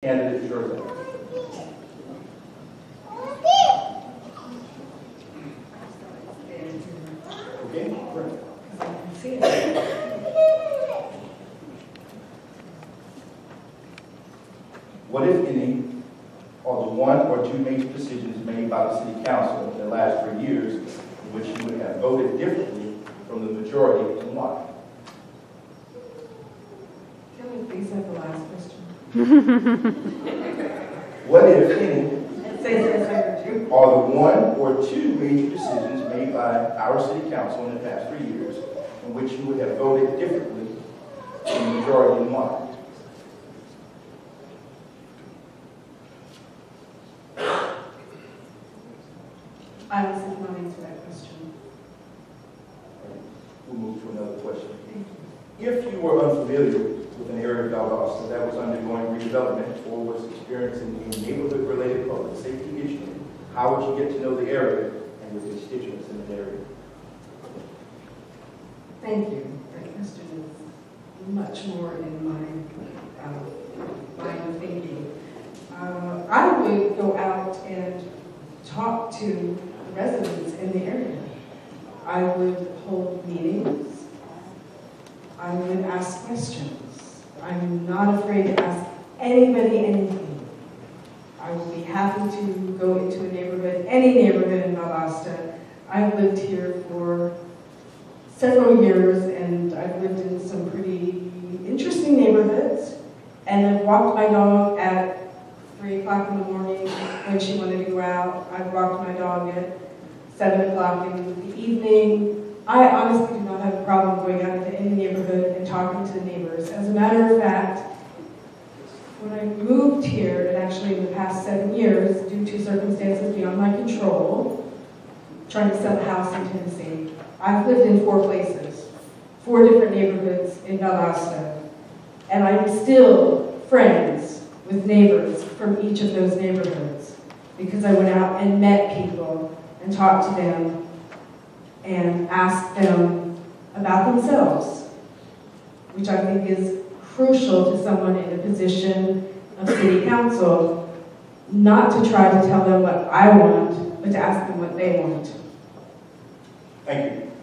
Candidate. What, if any, are the one or two major decisions made by the city council in the last three years in which you would have voted differently from the majority and why? Can we please have the last question? What, if any, are the one or two major decisions made by our city council in the past three years in which you would have voted differently from the majority and why? I was not answer that question. We'll move to another question. If you were unfamiliar with an area of Valdosta that was undergoing redevelopment or was experiencing a neighborhood-related public safety issue, how would you get to know the area and your constituents in the area? Thank you. That question is much more in my uh, line of thinking. Uh, I would go out and talk to residents in the area. I would hold meetings. I would ask questions. I'm not afraid to ask anybody anything. I will be happy to go into a neighborhood, any neighborhood in Valdosta. I've lived here for several years and I've lived in some pretty interesting neighborhoods. And I've walked my dog at three o'clock in the morning when she wanted to go out. I've walked my dog at seven o'clock in the evening. I honestly do not have a problem going out into any neighborhood and talking to the neighbors. As a matter of fact, when I moved here, and actually in the past seven years, due to circumstances beyond my control, trying to sell a house in Tennessee, I've lived in four places, four different neighborhoods in Valdosta, and I'm still friends with neighbors from each of those neighborhoods because I went out and met people and talked to them and asked them about themselves, which I think is crucial to someone in a position of city council, not to try to tell them what I want, but to ask them what they want. Thank you.